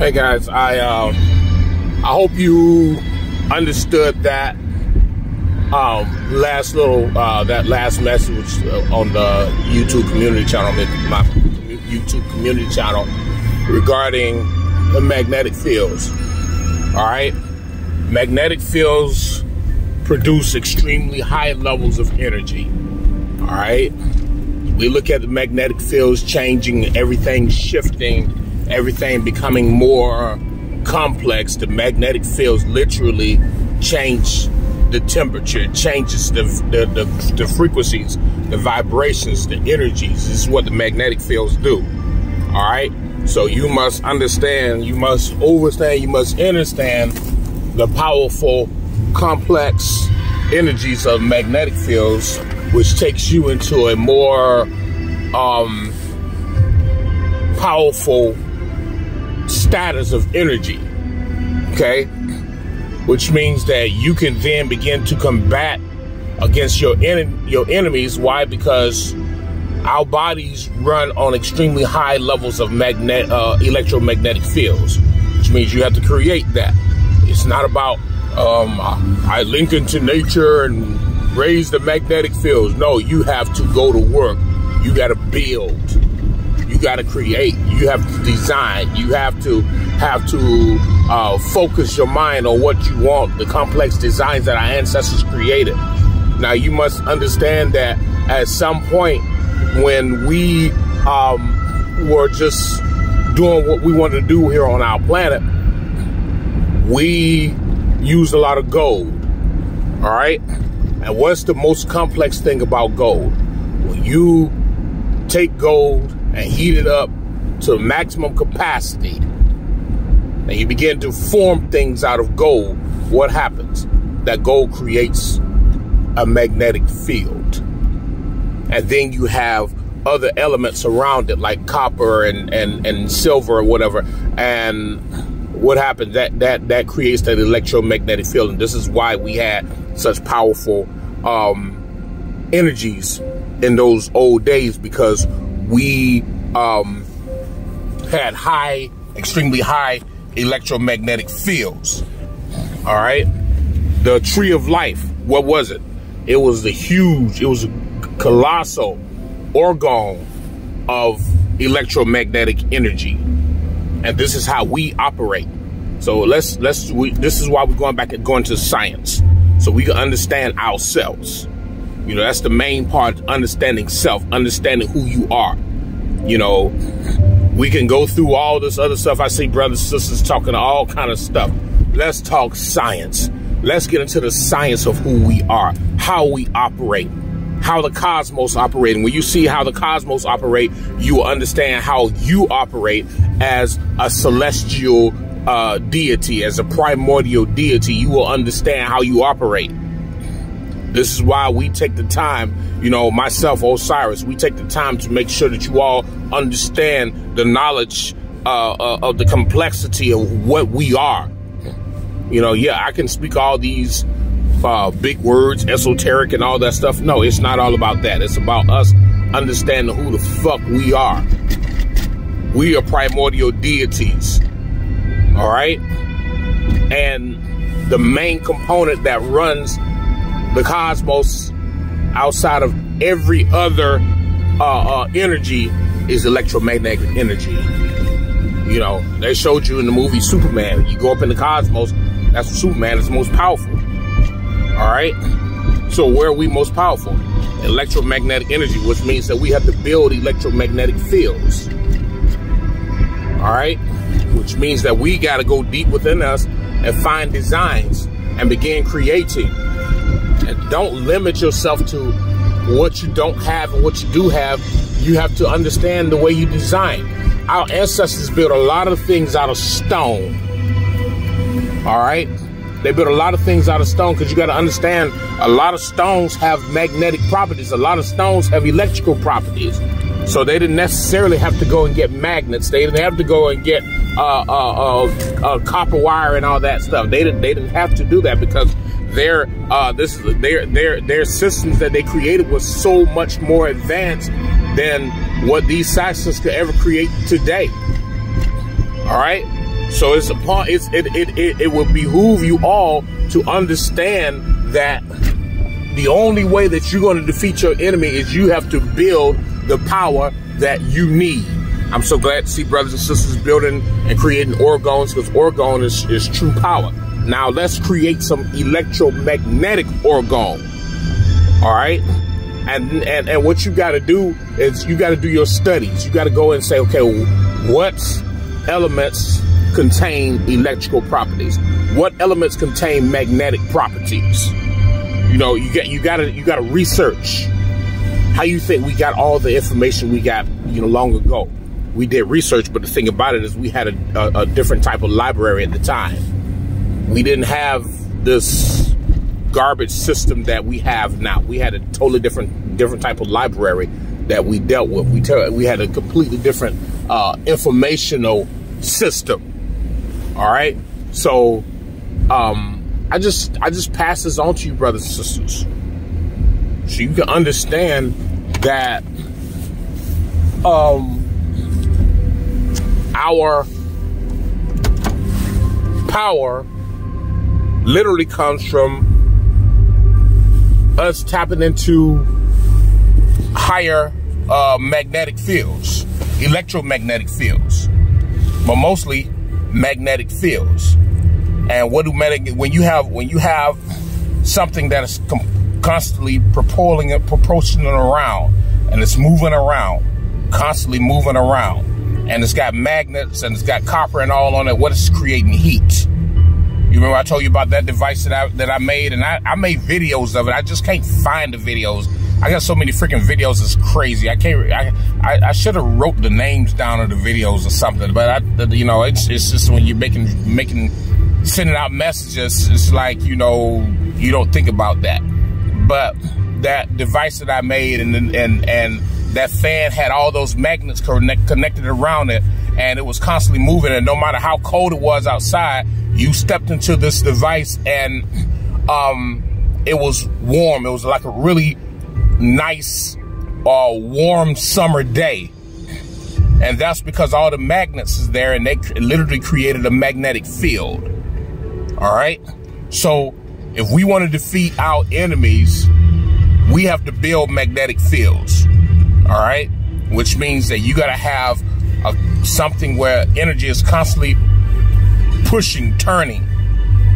Hey guys, I uh, I hope you understood that um, last little uh, that last message on the YouTube community channel, my YouTube community channel, regarding the magnetic fields. All right, magnetic fields produce extremely high levels of energy. All right, we look at the magnetic fields changing, everything shifting everything becoming more complex, the magnetic fields literally change the temperature, changes the, the, the, the, frequencies, the vibrations, the energies. This is what the magnetic fields do. All right. So you must understand, you must understand, you must understand the powerful, complex energies of magnetic fields, which takes you into a more um, powerful status of energy. Okay? Which means that you can then begin to combat against your en- your enemies. Why? Because our bodies run on extremely high levels of magnet uh, electromagnetic fields, which means you have to create that. It's not about um, I link into nature and raise the magnetic fields. No, you have to go to work. You got to build got to create. You have to design. You have to have to uh, focus your mind on what you want, the complex designs that our ancestors created. Now, you must understand that at some point when we um, were just doing what we wanted to do here on our planet, we used a lot of gold. All right? And what's the most complex thing about gold? When you take gold and heat it up to maximum capacity, and you begin to form things out of gold, what happens? That gold creates a magnetic field. And then you have other elements around it, like copper and, and, and silver or whatever. And what happens? That, that, that creates that electromagnetic field. And this is why we had such powerful um, energies in those old days because we um, had high, extremely high electromagnetic fields. All right. The tree of life, what was it? It was the huge, it was a colossal organ of electromagnetic energy. And this is how we operate. So let's let's we, this is why we're going back and going to science. So we can understand ourselves. You know, that's the main part, understanding self, understanding who you are. You know, we can go through all this other stuff. I see brothers and sisters talking all kind of stuff. Let's talk science. Let's get into the science of who we are, how we operate, how the cosmos operating. When you see how the cosmos operate, you will understand how you operate as a celestial uh, deity, as a primordial deity. You will understand how you operate. This is why we take the time, you know, myself, Osiris, we take the time to make sure that you all understand the knowledge uh, uh, of the complexity of what we are. You know, yeah, I can speak all these uh, big words, esoteric and all that stuff. No, it's not all about that. It's about us understanding who the fuck we are. We are primordial deities. All right? And the main component that runs the cosmos outside of every other uh, uh, energy is electromagnetic energy. You know, they showed you in the movie Superman. You go up in the cosmos, that's Superman is most powerful. All right? So where are we most powerful? Electromagnetic energy, which means that we have to build electromagnetic fields. All right? Which means that we got to go deep within us and find designs and begin creating don't limit yourself to what you don't have and what you do have. You have to understand the way you design. Our ancestors built a lot of things out of stone. All right? They built a lot of things out of stone because you got to understand a lot of stones have magnetic properties, a lot of stones have electrical properties. So they didn't necessarily have to go and get magnets. They didn't have to go and get uh, uh, uh, uh copper wire and all that stuff. They didn't. They didn't have to do that because their uh, this their their their systems that they created was so much more advanced than what these scientists could ever create today. All right, So it's upon it's it it, it, it will behoove you all to understand that the only way that you're going to defeat your enemy is you have to build the power that you need. I'm so glad to see brothers and sisters building and creating orgones because orgone is, is true power. Now let's create some electromagnetic orgone. All right. And, and, and what you got to do is you got to do your studies. You got to go and say, okay, what elements contain electrical properties? What elements contain magnetic properties? You know, you got you got to you got to research. How you think we got all the information we got, you know, long ago? We did research, but the thing about it is we had a, a, a different type of library at the time. We didn't have this garbage system that we have now. We had a totally different different type of library that we dealt with. We we had a completely different uh, informational system. All right, so um, I just I just pass this on to you, brothers and sisters, so you can understand that um, our power literally comes from us tapping into higher uh, magnetic fields, electromagnetic fields, but mostly magnetic fields. And what do magnetic? When you have when you have something that is constantly propelling it, propulsing around, and it's moving around, constantly moving around, and it's got magnets and it's got copper and all on it. What is creating heat? You remember I told you about that device that I that I made, and I, I made videos of it. I just can't find the videos. I got so many freaking videos. It's crazy. I can't. I I, I should have wrote the names down of the videos or something. But I, you know, it's it's just when you're making making sending out messages, it's like you know you don't think about that. But that device that I made and and and that fan had all those magnets connect, connected around it, and it was constantly moving. And no matter how cold it was outside you stepped into this device and um, it was warm. It was like a really nice, uh, warm summer day. And that's because all the magnets is there and they literally created a magnetic field. All right. So if we want to defeat our enemies, we have to build magnetic fields. All right. Which means that you got to have something where energy is constantly pushing, turning,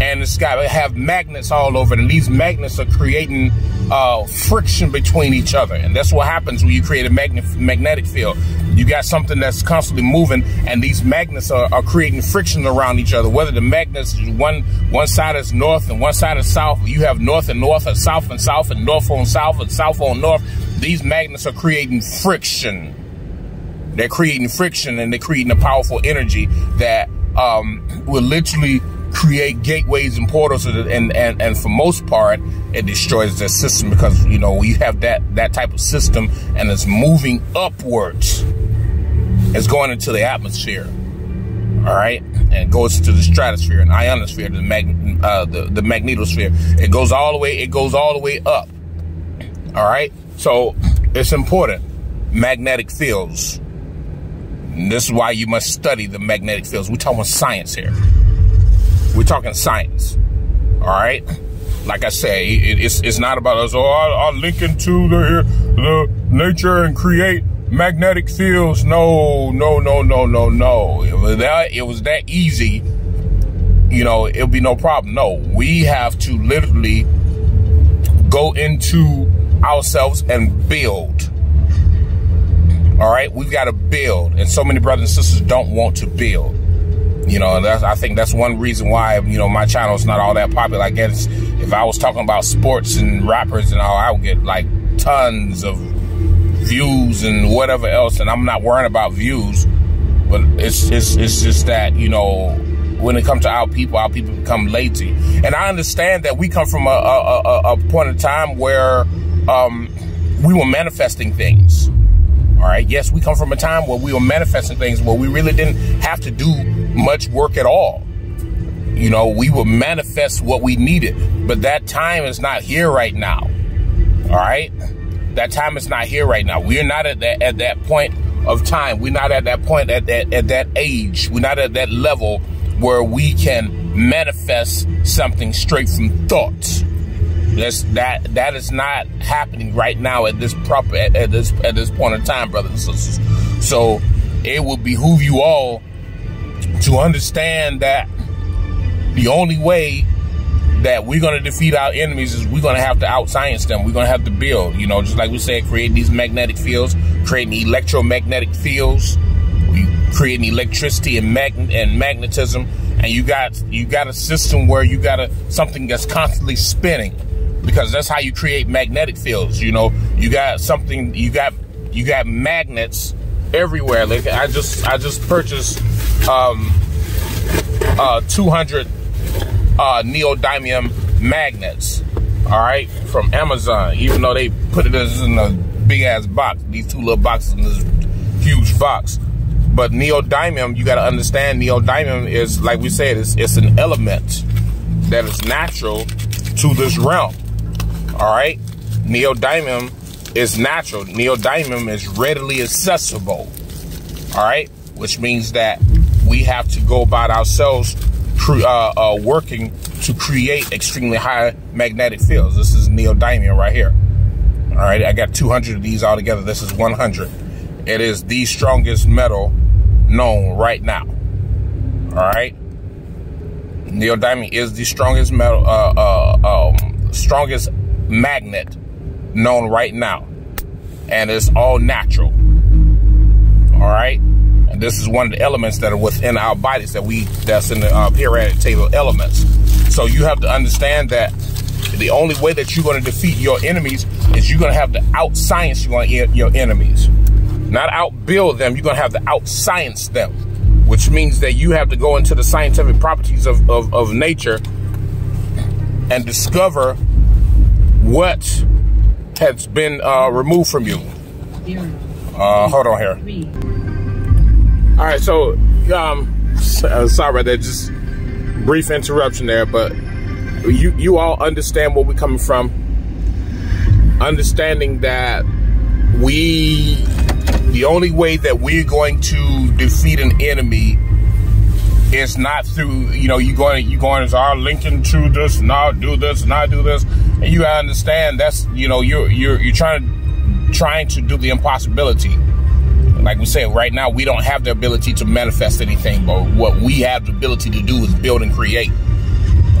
and it's got to have magnets all over it. And these magnets are creating uh, friction between each other. And that's what happens when you create a magnet magnetic field. You got something that's constantly moving, and these magnets are, are creating friction around each other. Whether the magnets one one side is north and one side is south, you have north and north, and south and south, and north on south and south on north. These magnets are creating friction. They're creating friction, and they're creating a powerful energy that um, will literally create gateways and portals and, and and for most part it destroys the system because you know you have that that type of system and it's moving upwards it's going into the atmosphere all right? And goes to the stratosphere and ionosphere the mag uh, the, the magnetosphere. It goes all the way it goes all the way up all right? So it's important. Magnetic fields and this is why you must study the magnetic fields. We're talking science here. We're talking science. All right? Like I say, it, it's, it's not about us, oh, I'll, I'll link into the, the nature and create magnetic fields. No, no, no, no, no, no. That, it was that easy, you know, it'll be no problem. No, we have to literally go into ourselves and build all right, we've got to build, and so many brothers and sisters don't want to build. You know, I think that's one reason why you know my channel is not all that popular. I guess if I was talking about sports and rappers and all, I would get like tons of views and whatever else, and I'm not worrying about views. But it's it's it's just that you know when it comes to our people, our people become lazy, and I understand that we come from a a, a, a point in time where um, we were manifesting things all right. Yes, we come from a time where we were manifesting things where we really didn't have to do much work at all. You know, we would manifest what we needed, but that time is not here right now. All right. That time is not here right now. We're not at that at that point of time. We're not at that point at that at that age. We're not at that level where we can manifest something straight from thoughts. That's that that is not happening right now at this proper at, at this at this point in time, brothers and sisters. So it would behoove you all to understand that the only way that we're going to defeat our enemies is we're going to have to outscience them. We're going to have to build, you know, just like we said, create these magnetic fields, creating electromagnetic fields. Creating electricity and mag and magnetism, and you got you got a system where you got a something that's constantly spinning, because that's how you create magnetic fields. You know, you got something, you got you got magnets everywhere. Like I just I just purchased um, uh, 200 uh, neodymium magnets. All right, from Amazon. Even though they put it in a big ass box, these two little boxes in this huge box. But neodymium, you got to understand, neodymium is like we said, it's, it's an element that is natural to this realm. All right, neodymium is natural. Neodymium is readily accessible. All right, which means that we have to go about ourselves uh, uh, working to create extremely high magnetic fields. This is neodymium right here. All right, I got 200 of these all together. This is 100. It is the strongest metal known right now. All right, neodymium is the strongest metal, uh, uh, um, strongest magnet known right now, and it's all natural. All right. And this is one of the elements that are within our bodies that we, that's in the uh, periodic table elements. So you have to understand that the only way that you're going to defeat your enemies is you're going to have to outscience your, your enemies. Not outbuild them, you're going to have to outscience them, which means that you have to go into the scientific properties of, of, of nature and discover what has been uh, removed from you. Uh, hold on here. All right, so um, uh, sorry about that. Just brief interruption there, but you you all understand where we're coming from. Understanding that we, the only way that we're going to defeat an enemy is not through you know you going you going as our linking to this and I'll do this and I do this and you understand that's you know you're you're you're trying to trying to do the impossibility like we said, right now we don't have the ability to manifest anything, but what we have the ability to do is build and create.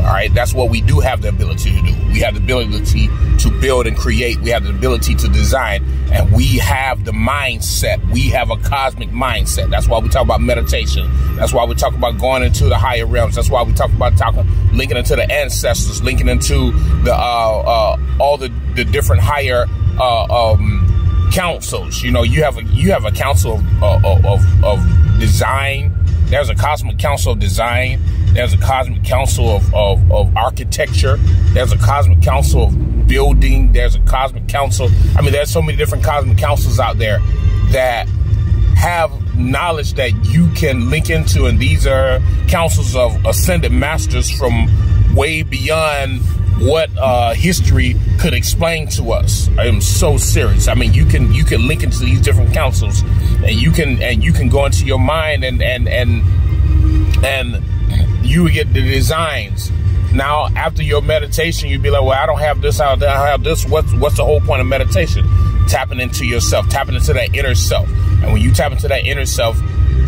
All right, that's what we do have the ability to do. We have the ability to build and create. We have the ability to design, and we have the mindset. We have a cosmic mindset. That's why we talk about meditation. That's why we talk about going into the higher realms. That's why we talk about talking, linking into the ancestors, linking into the uh, uh, all the the different higher uh, um, councils. You know, you have a you have a council of of, of, of design. There's a cosmic council of design. There's a cosmic council of, of, of architecture. There's a cosmic council of building. There's a cosmic council. I mean, there's so many different cosmic councils out there that have knowledge that you can link into, and these are councils of ascended masters from way beyond what uh, history could explain to us. I am so serious. I mean, you can you can link into these different councils, and you can and you can go into your mind and and and and you get the designs. Now, after your meditation, you'd be like, "Well, I don't have this. I don't have this. What's what's the whole point of meditation? Tapping into yourself, tapping into that inner self. And when you tap into that inner self,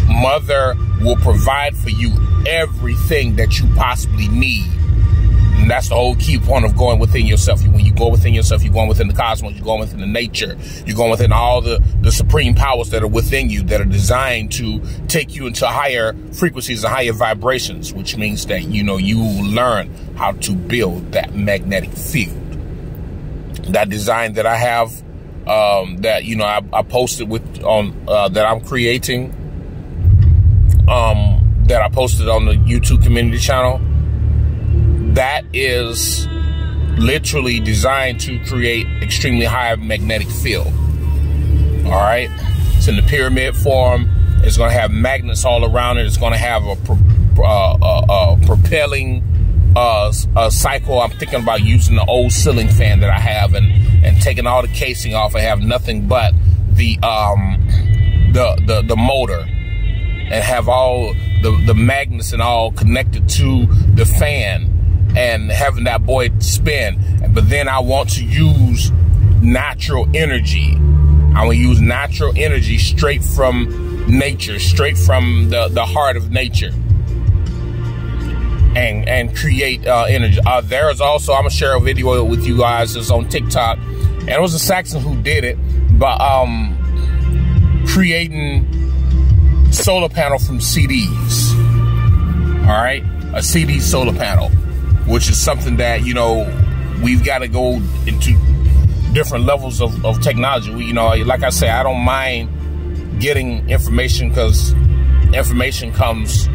Mother will provide for you everything that you possibly need and that's the whole key point of going within yourself. When you go within yourself, you're going within the cosmos, you're going within the nature, you're going within all the, the supreme powers that are within you that are designed to take you into higher frequencies and higher vibrations, which means that, you know, you learn how to build that magnetic field. That design that I have, um, that, you know, I, I posted with on, uh, that I'm creating, um, that I posted on the YouTube community channel that is literally designed to create extremely high magnetic field. All right, it's in the pyramid form. It's going to have magnets all around it. It's going to have a, pro, uh, uh, uh, propelling uh, a cycle. I'm thinking about using the old ceiling fan that I have and and taking all the casing off. I have nothing but the um the the the motor and have all the, the magnets and all connected to the fan and having that boy spin. But then I want to use natural energy. I want to use natural energy straight from nature, straight from the, the heart of nature. And, and create uh, energy. Uh, there is also, I'm gonna share a video with you guys. It's on TikTok, and it was a Saxon who did it, but um, creating solar panel from CDs. All right, a CD solar panel, which is something that you know we've got to go into different levels of, of technology. We, you know, like I say, I don't mind getting information because information comes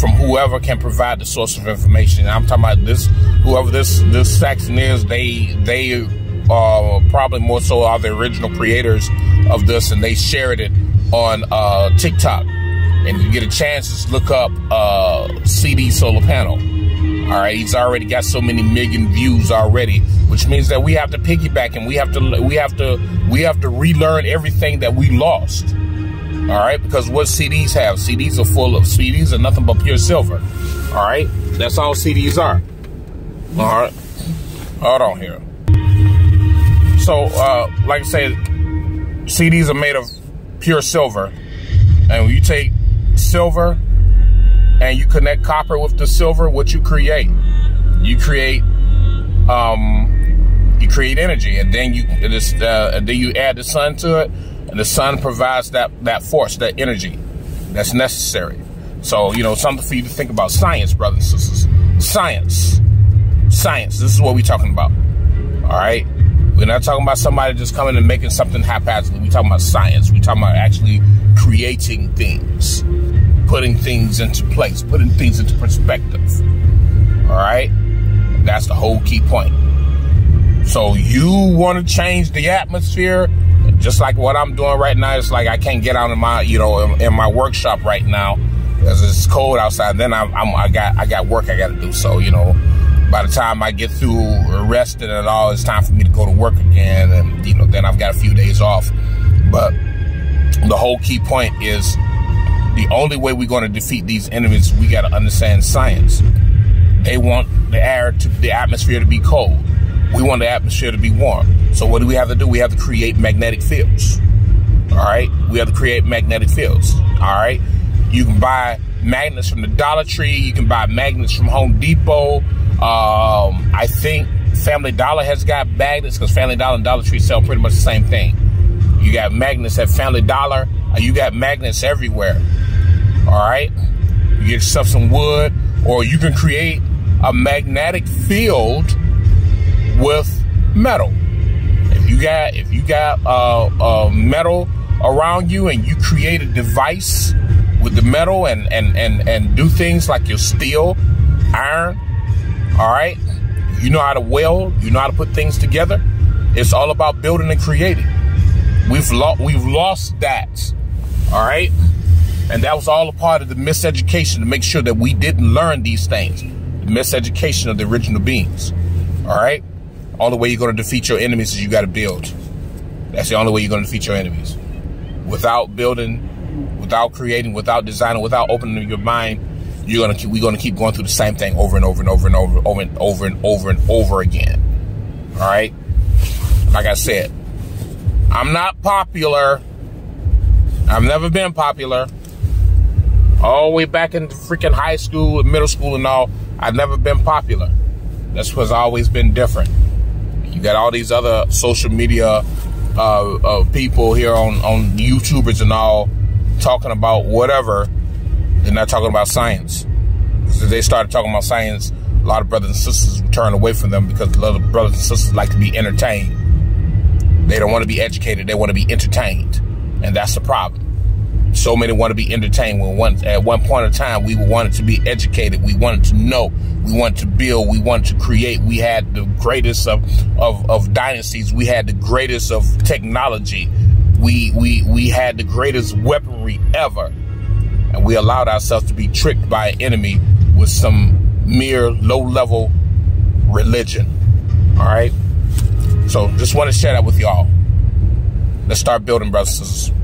from whoever can provide the source of information. I'm talking about this, whoever this this Saxon is. They they are probably more so are the original creators of this, and they shared it on uh, TikTok. And you get a chance, just look up uh, CD solar panel. All right, he's already got so many million views already, which means that we have to piggyback and we have to we have to we have to relearn everything that we lost. All right, because what CDs have? CDs are full of CDs are nothing but pure silver. All right, that's all CDs are. All right, hold on here. So, uh, like I said, CDs are made of pure silver, and when you take silver and you connect copper with the silver, what you create? You create um, you create energy, and then you uh, and then you add the sun to it, and the sun provides that that force, that energy that's necessary. So you know something for you to think about. Science, brothers and sisters. Science, science. This is what we're talking about. All right. We're not talking about somebody just coming and making something haphazardly. We're talking about science. We're talking about actually creating things putting things into place, putting things into perspective. All right? That's the whole key point. So you want to change the atmosphere, just like what I'm doing right now. It's like I can't get out of my, you know, in, in my workshop right now because it's cold outside. Then I'm, I'm, I got, I got work I got to do. So you know, by the time I get through resting and all, it's time for me to go to work again. And you know, then I've got a few days off. But the whole key point is the only way we're going to defeat these enemies, we got to understand science. They want the air to, the atmosphere to be cold. We want the atmosphere to be warm. So what do we have to do? We have to create magnetic fields. All right. We have to create magnetic fields. All right. You can buy magnets from the Dollar Tree. You can buy magnets from Home Depot. Um, I think Family Dollar has got magnets because Family Dollar and Dollar Tree sell pretty much the same thing. You got magnets at Family Dollar. You got magnets everywhere. All right. You get yourself some wood, or you can create a magnetic field with metal. If you got if you got uh, uh, metal around you and you create a device with the metal and and and and do things like your steel, iron, all right. You know how to weld. You know how to put things together. It's all about building and creating. We've lost we've lost that. All right. And that was all a part of the miseducation to make sure that we didn't learn these things. The miseducation of the original beings. All right? Only way you're going to defeat your enemies is you got to build. That's the only way you're going to defeat your enemies. Without building, without creating, without designing, without opening your mind, you're gonna keep, we're gonna keep going through the same thing over and over and over and over, over and over and over and over again. All right. Like I said, I'm not popular. I've never been popular all the way back in freaking high school and middle school and all, I've never been popular. That's I've always been different. You got all these other social media uh, uh, people here on, on YouTubers and all talking about whatever. They're not talking about science. They started talking about science, a lot of brothers and sisters turn away from them because a lot of brothers and sisters like to be entertained. They don't want to be educated, they want to be entertained. And that's the problem. So many want to be entertained. When one at one point in time, we wanted to be educated. We wanted to know. We wanted to build. We wanted to create. We had the greatest of of, of dynasties. We had the greatest of technology. We we we had the greatest weaponry ever, and we allowed ourselves to be tricked by an enemy with some mere low level religion. All right. So just want to share that with y'all. Let's start building, brothers and sisters.